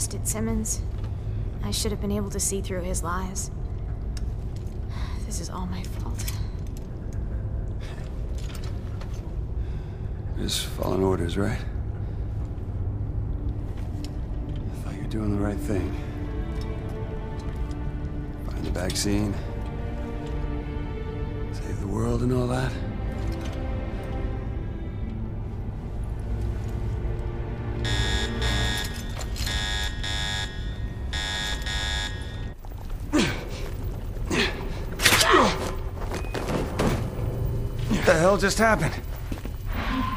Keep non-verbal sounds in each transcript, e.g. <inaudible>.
trusted Simmons. I should have been able to see through his lies. This is all my fault. Just following orders, right? I thought you were doing the right thing. Find the vaccine. Save the world and all that. Just happened?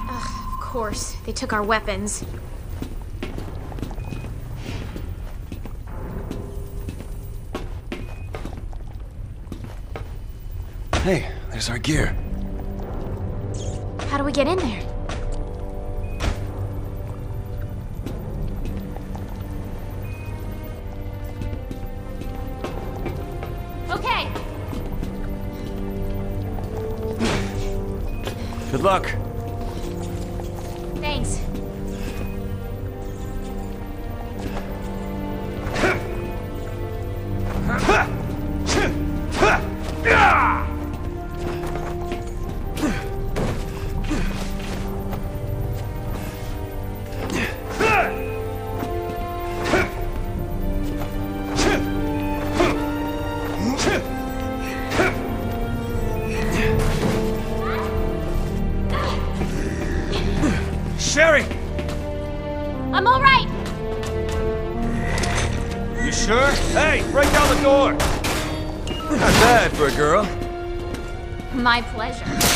Of course, they took our weapons. Hey, there's our gear. How do we get in there? Luck. My pleasure.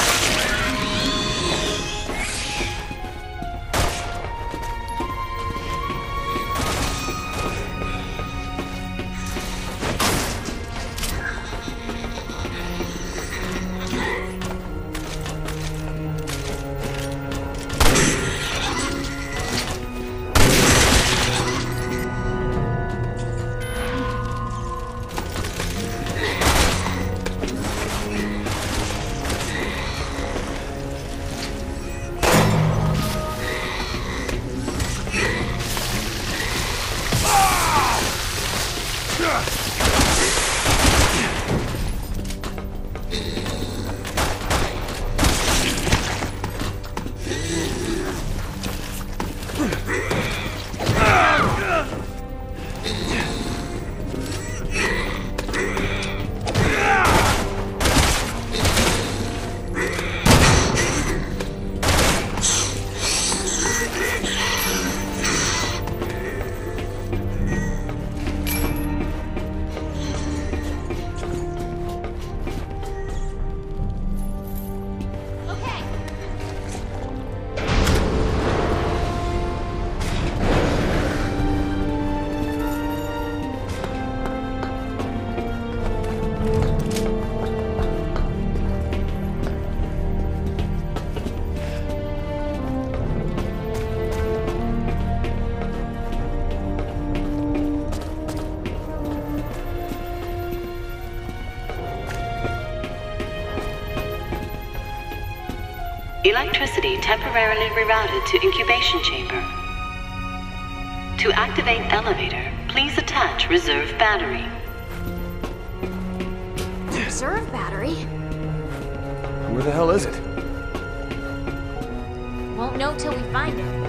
Electricity temporarily rerouted to incubation chamber. To activate elevator, please attach reserve battery. Reserve battery? Where the hell is it? Won't know till we find it.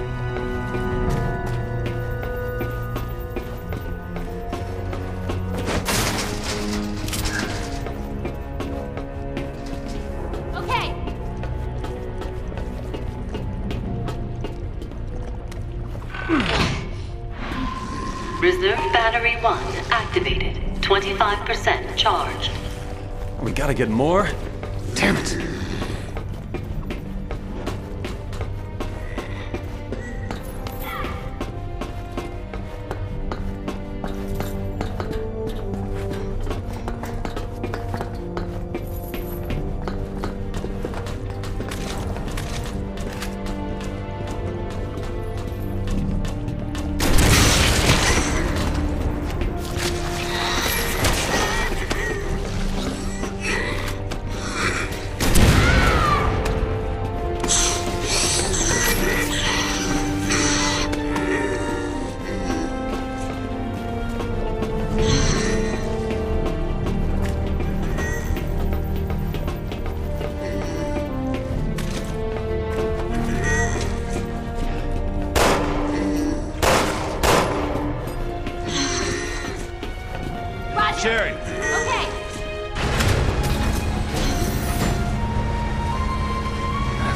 Gotta get more?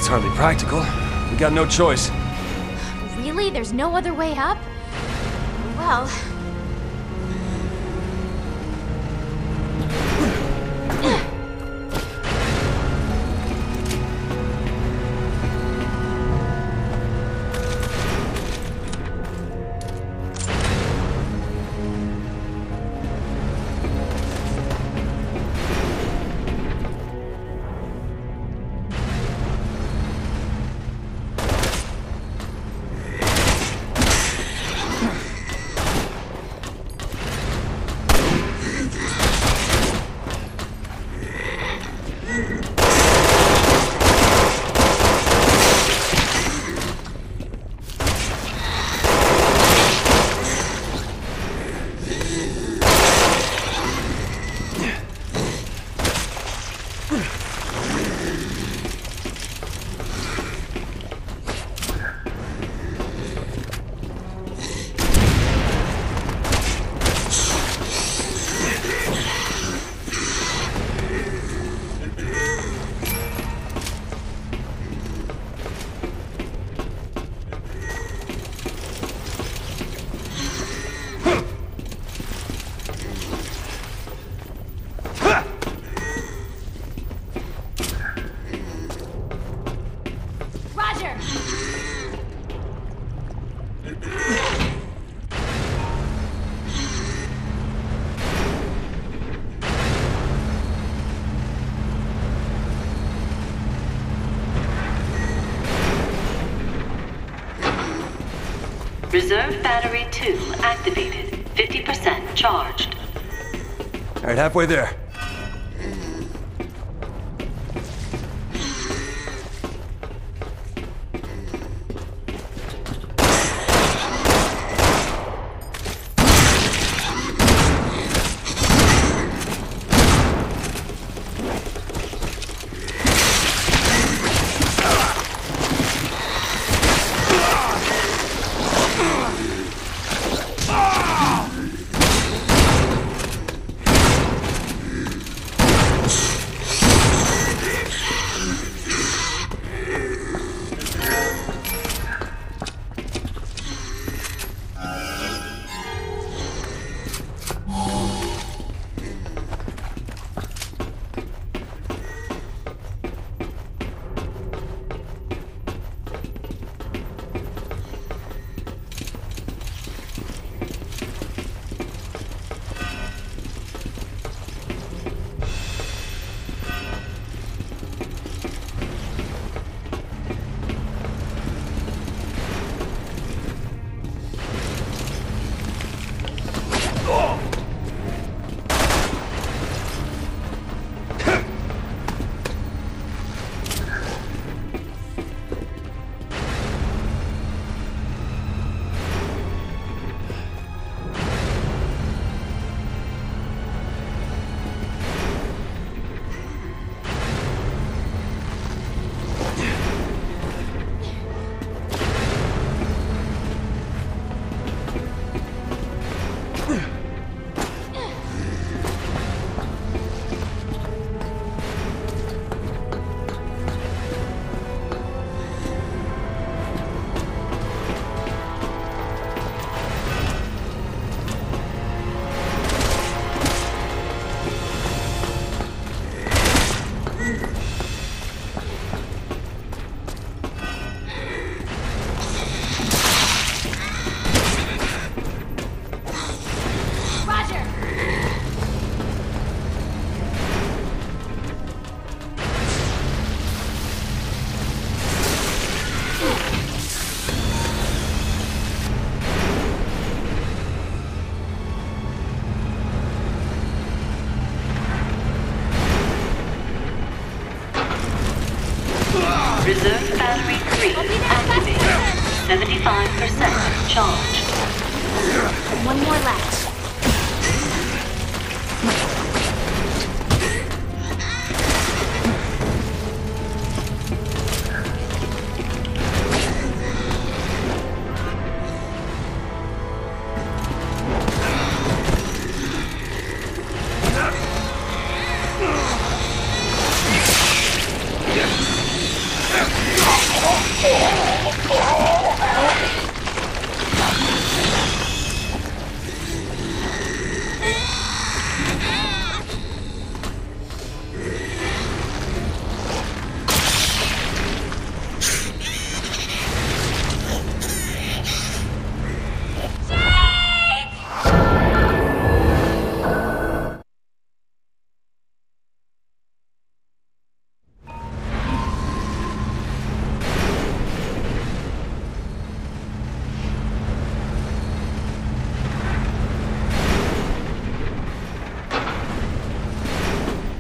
That's hardly practical. We got no choice. Really? There's no other way up? Well... Reserve battery 2 activated. 50% charged. Alright, halfway there.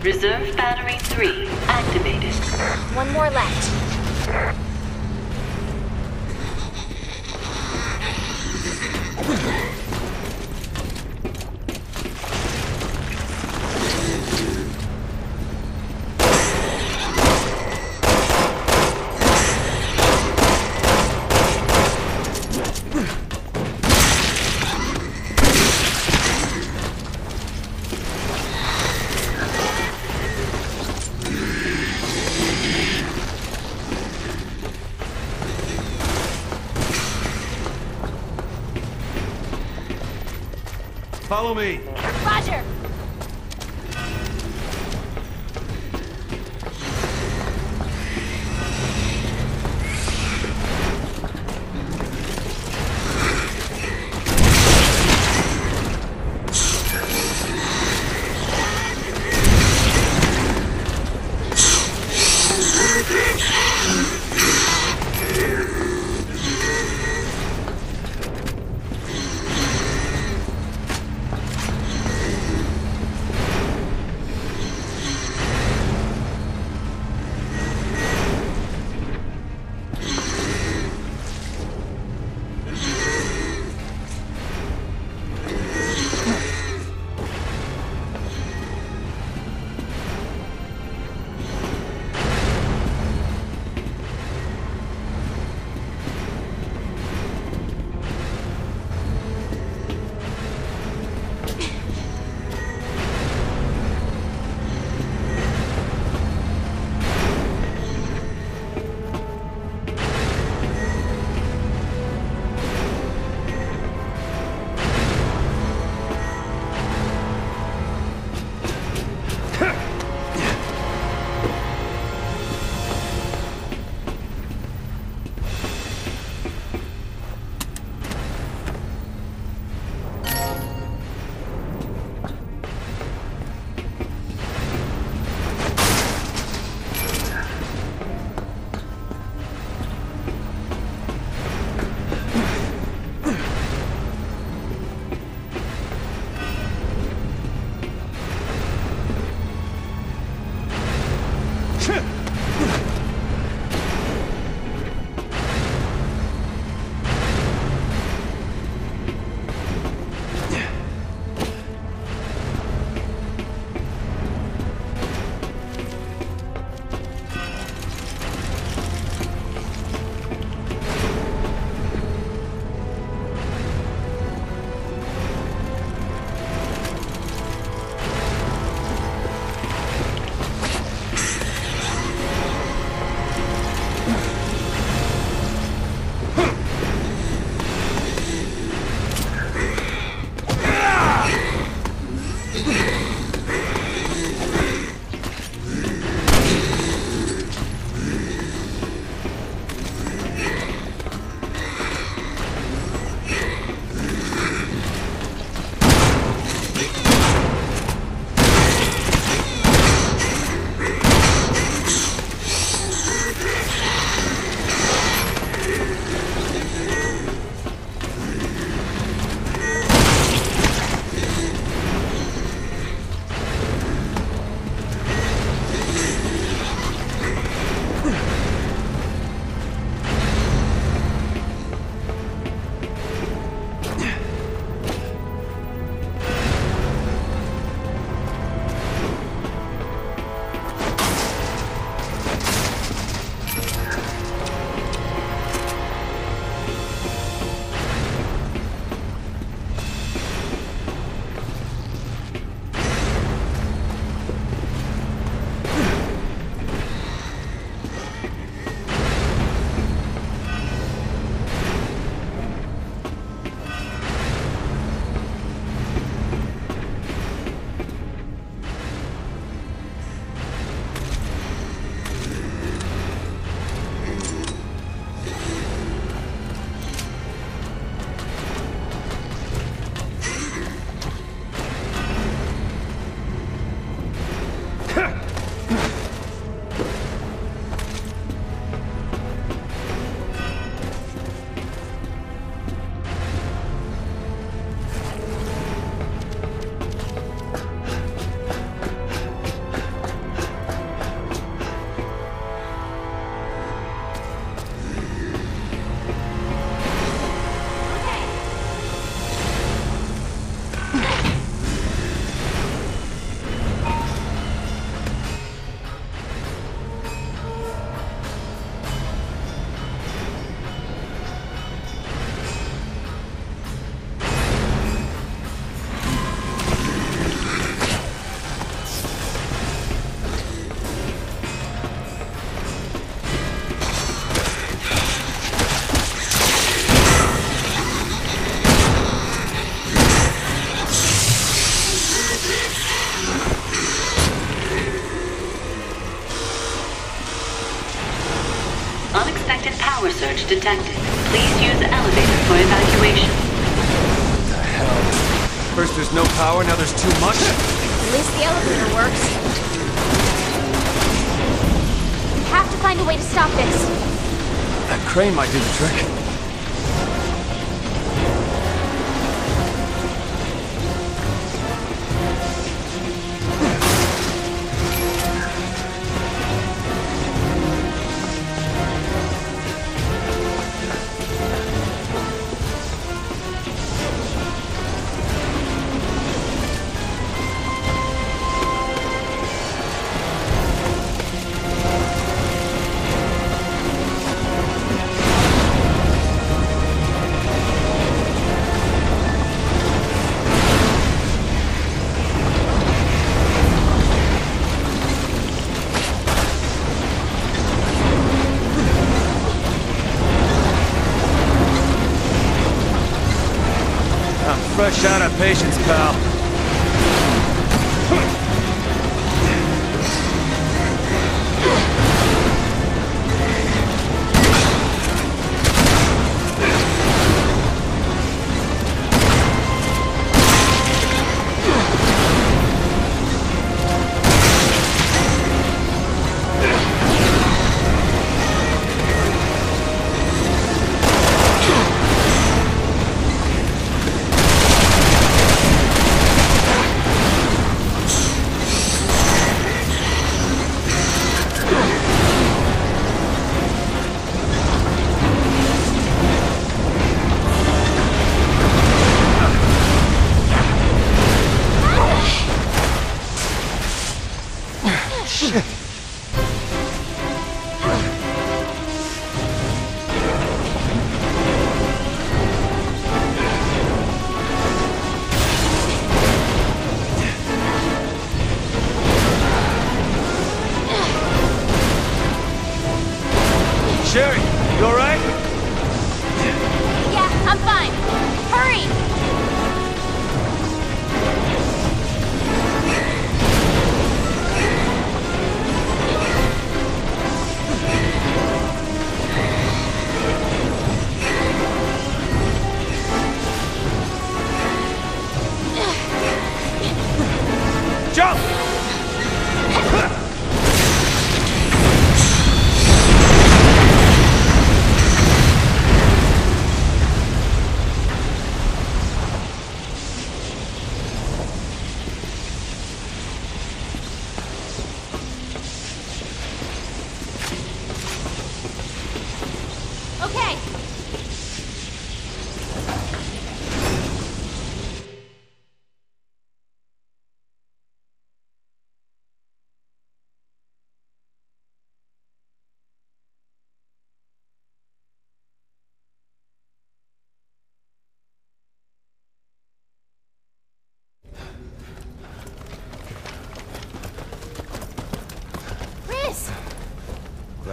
Reserve battery 3 activated. One more left. Power surge detected. Please use the elevator for evacuation. What The hell? First there's no power, now there's too much? At least the elevator works. We have to find a way to stop this. That crane might do the trick.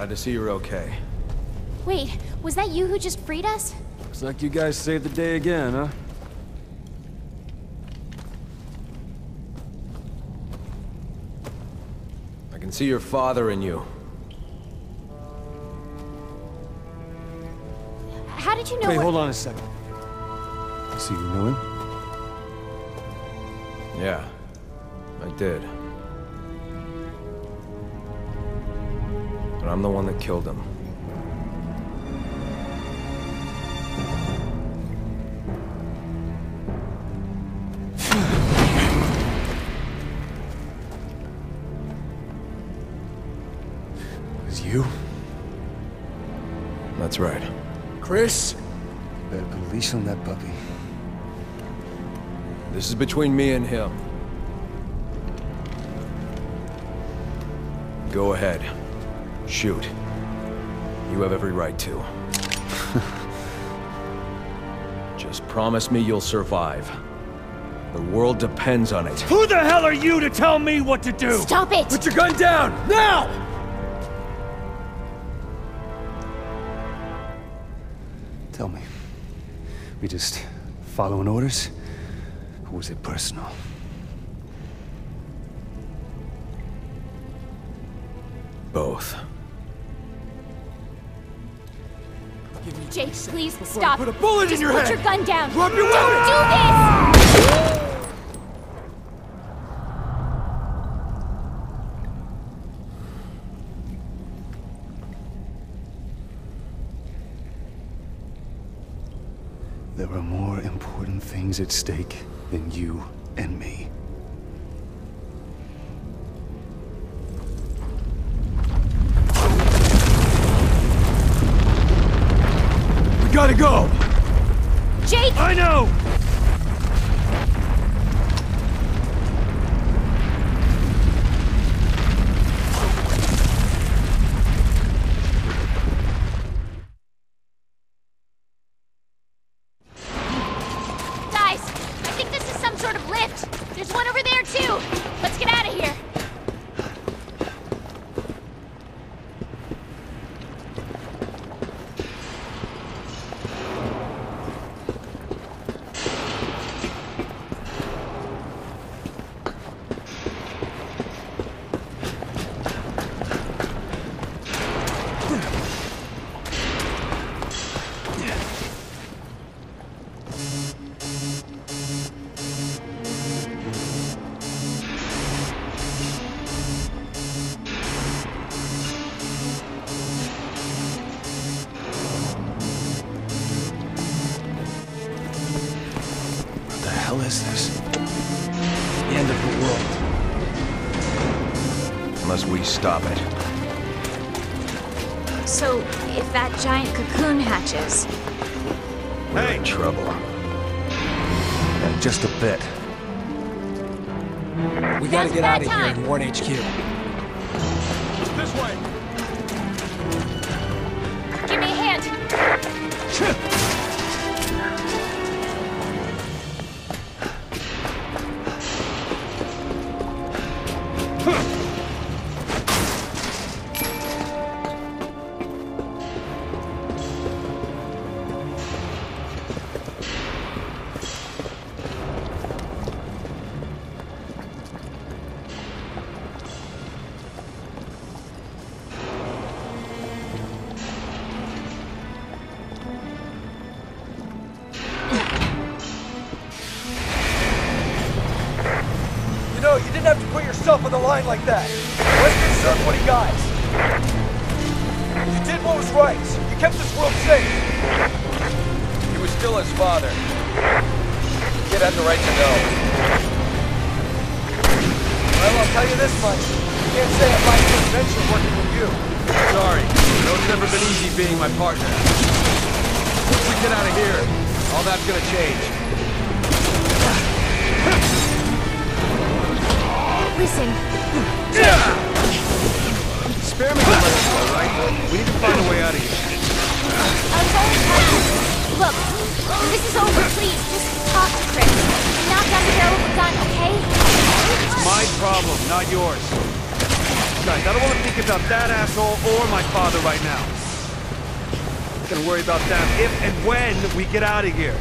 Glad to see you're okay. Wait, was that you who just freed us? Looks like you guys saved the day again, huh? I can see your father in you. How did you know Wait, hold on a second. I see you know him? Yeah, I did. But I'm the one that killed him. was you? That's right. Chris? Better put a leash on that puppy. This is between me and him. Go ahead. Shoot. You have every right to. <laughs> Just promise me you'll survive. The world depends on it. Who the hell are you to tell me what to do? Stop it! Put your gun down! Now! Tell me. We just following orders? Or was it personal? Jake, please seconds before I stop. Put a bullet Just in your put head. Put your gun down. Drop your weapon. Don't do this! There are more important things at stake than you and me. Stop it. So, if that giant cocoon hatches, We're in trouble. Yeah, just a bit. We gotta get out of here time. and warn HQ. Yourself on the line like that. Let's conserve what he got. You did what was right. You kept this world safe. He was still his father. The Kid had the right to know. Well, I'll tell you this much. You can't say I find an adventure working with you. Sorry. I know it's never been easy being my partner. Once we get out of here, all that's gonna change. Listen, Spare me the minute, all right? We need to find a way out of here. I was only trying to... Look, this is over, please, just talk to Chris. Knock down the barrel of a gun, okay? It's my problem, not yours. Guys, I don't want to think about that asshole or my father right now. I'm gonna worry about them if and when we get out of here.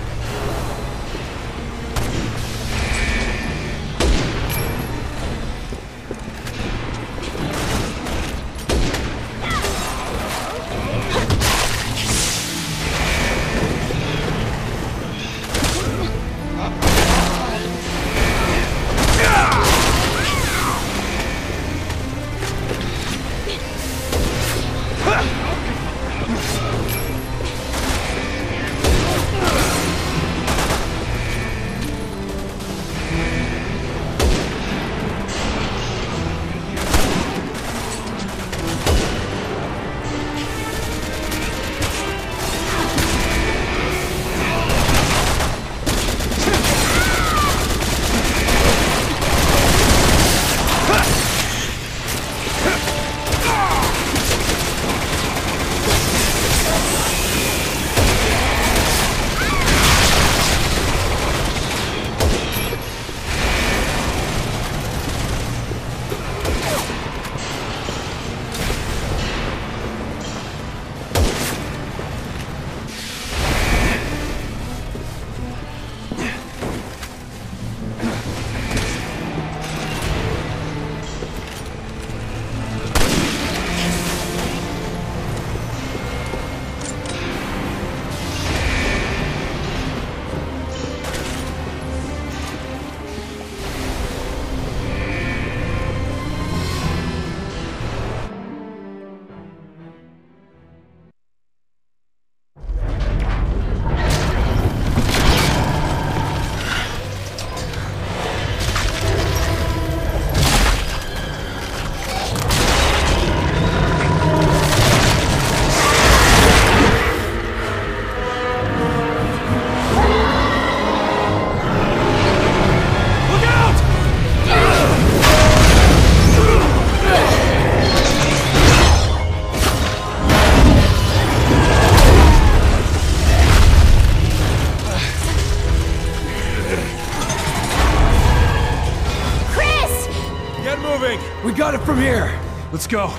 From here! Let's go.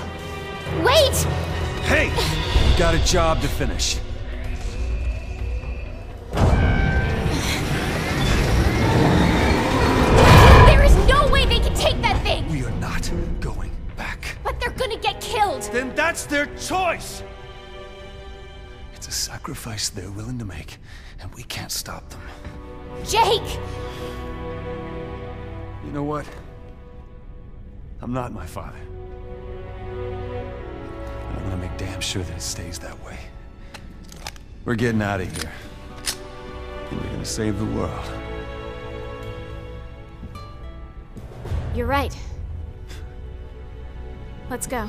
Wait! Hey! We got a job to finish. There is no way they can take that thing! We are not going back. But they're gonna get killed! Then that's their choice! It's a sacrifice they're willing to make, and we can't stop them. Jake! You know what? I'm not my father. And I'm gonna make damn sure that it stays that way. We're getting out of here. And we're gonna save the world. You're right. Let's go.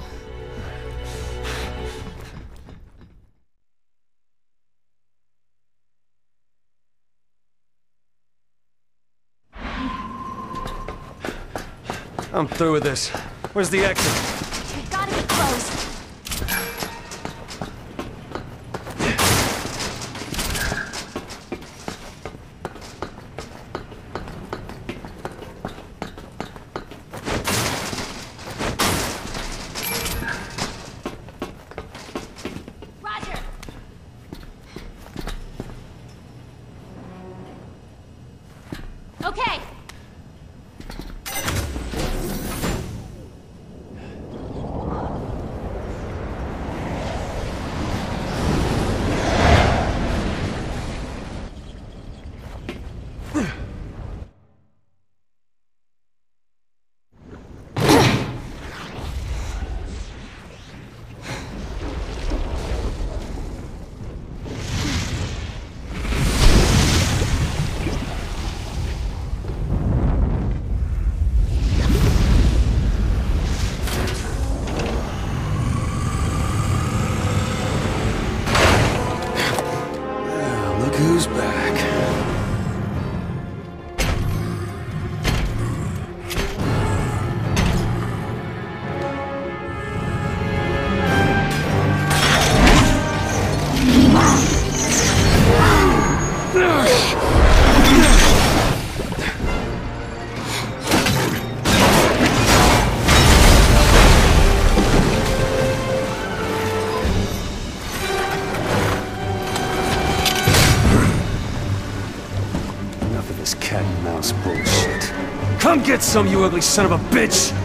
I'm through with this. Where's the exit? Gotta be close. Get some, you ugly son of a bitch!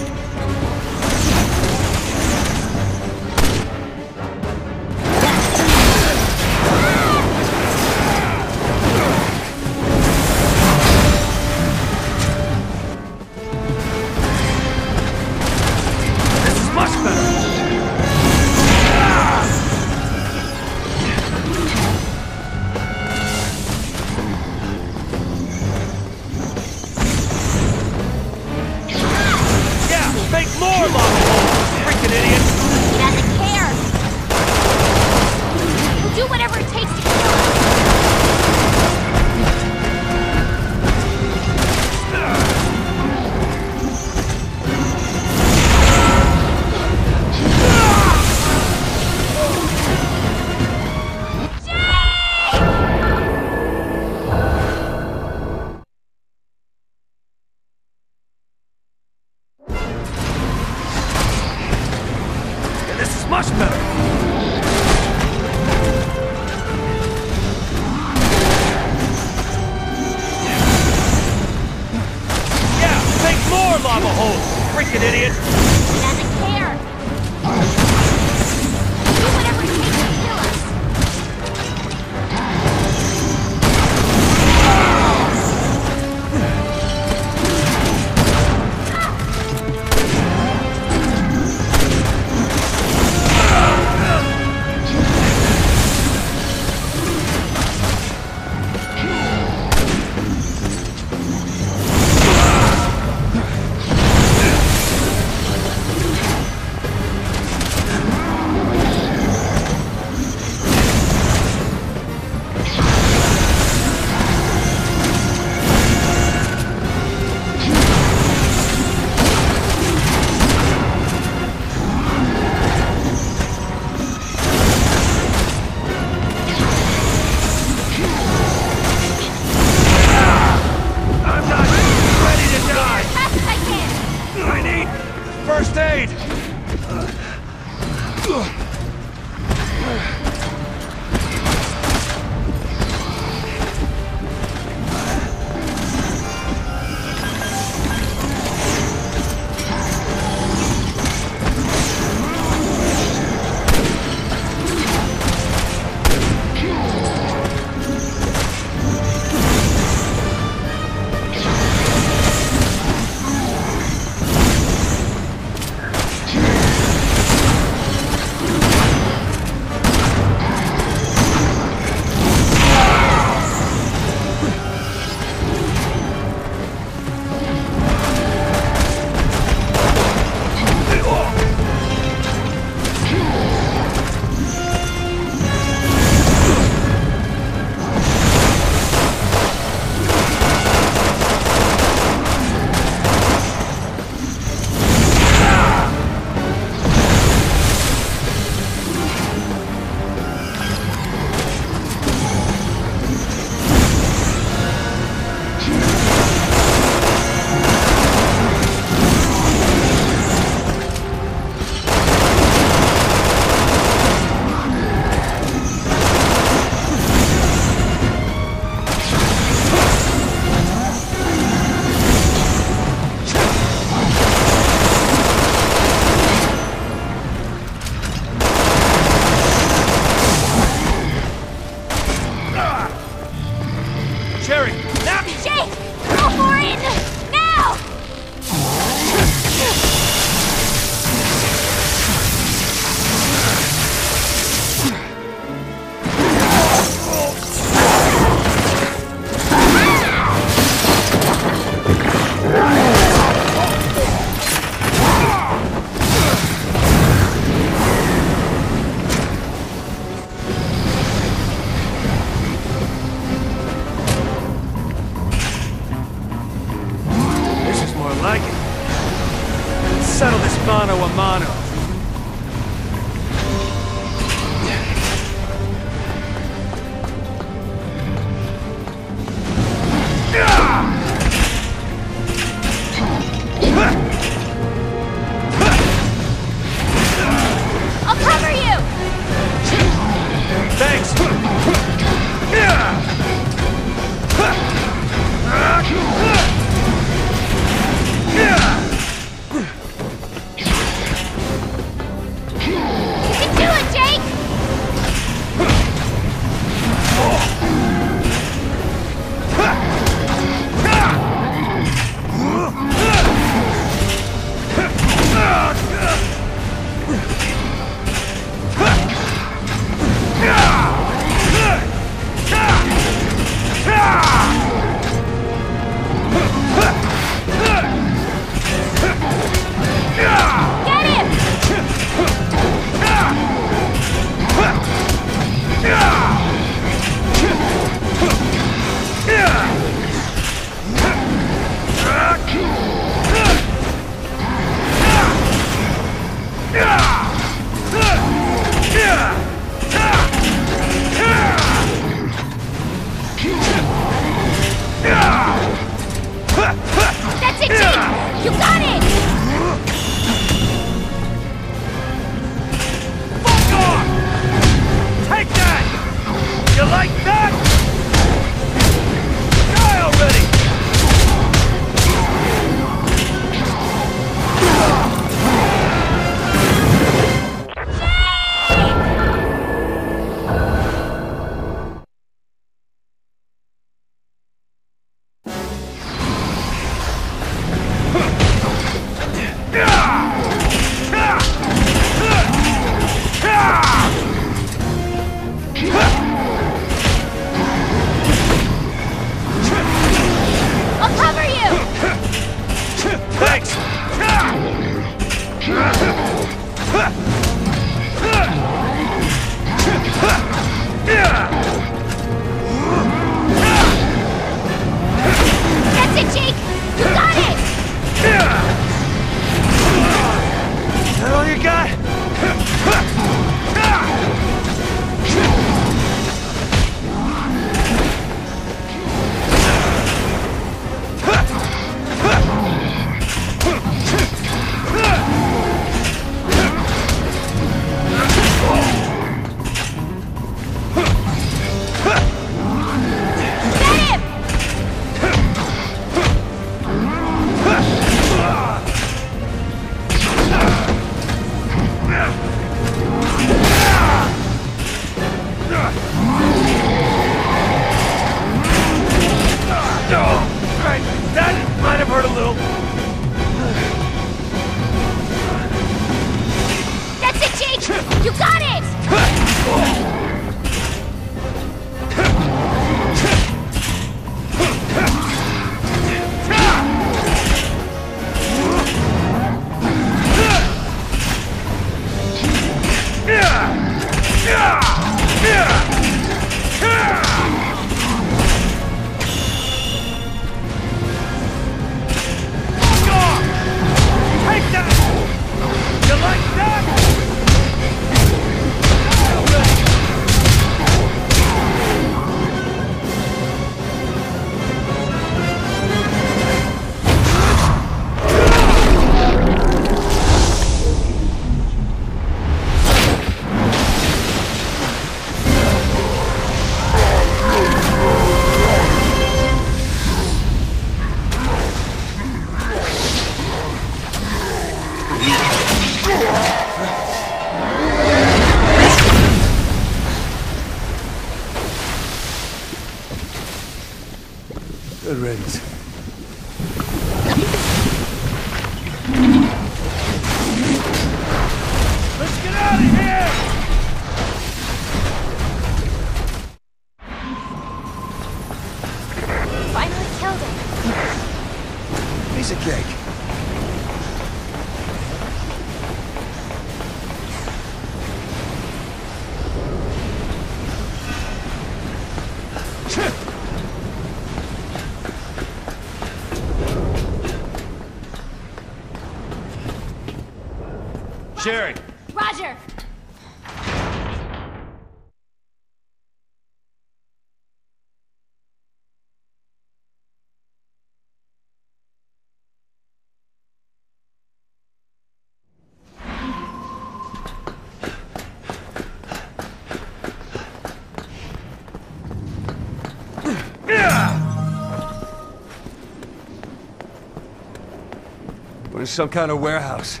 some kind of warehouse.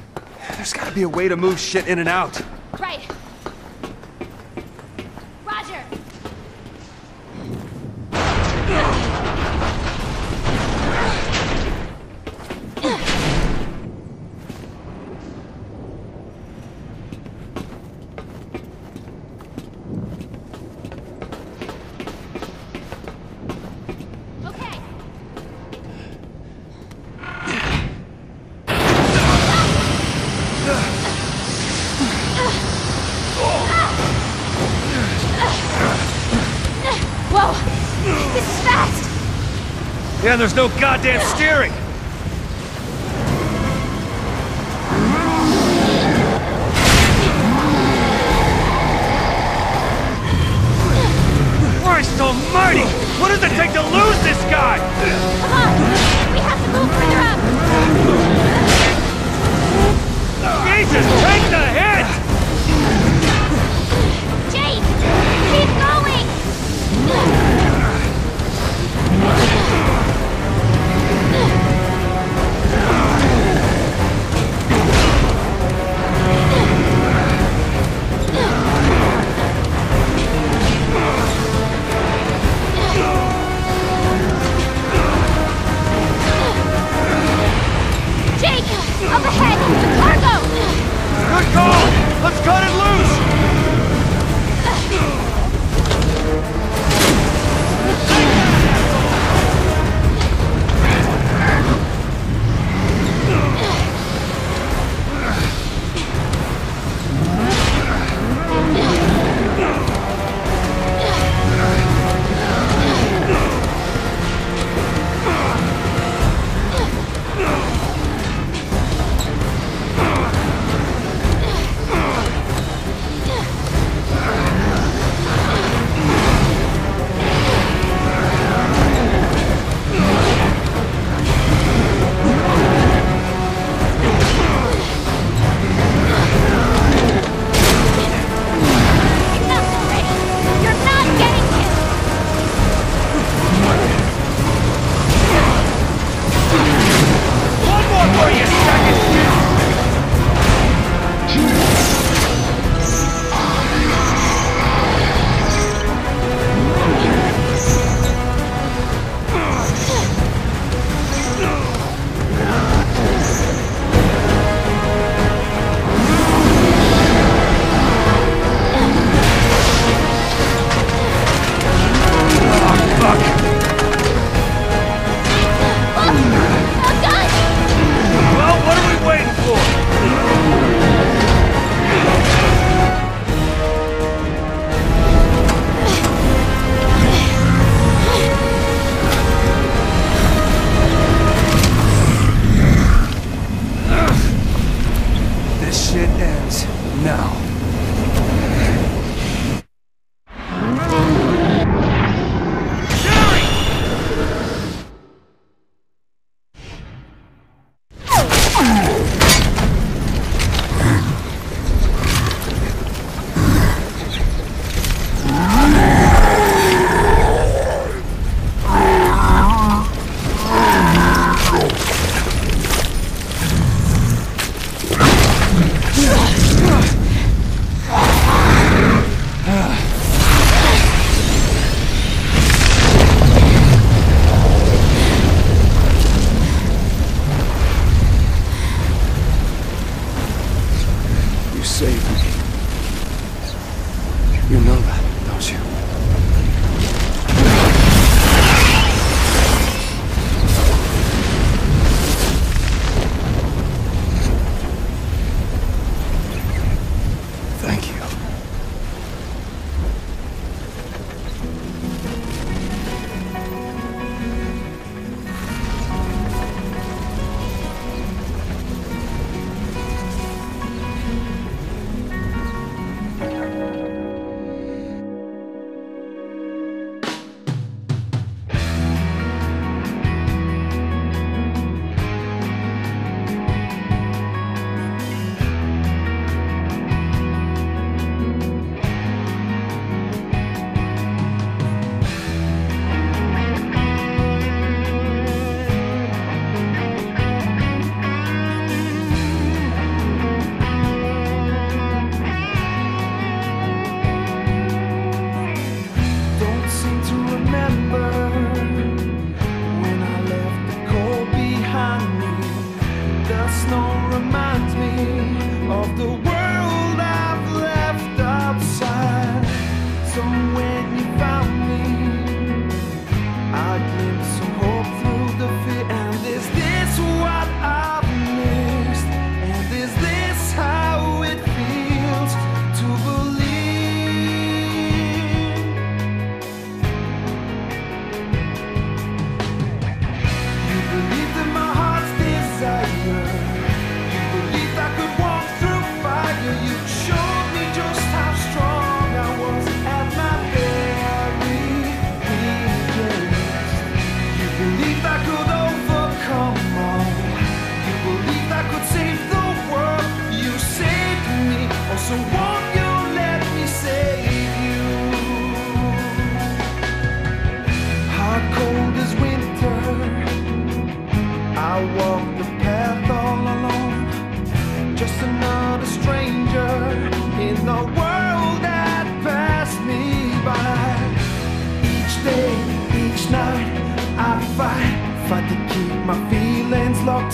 There's gotta be a way to move shit in and out. Pretend there's no goddamn steering!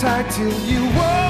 Tight till you opened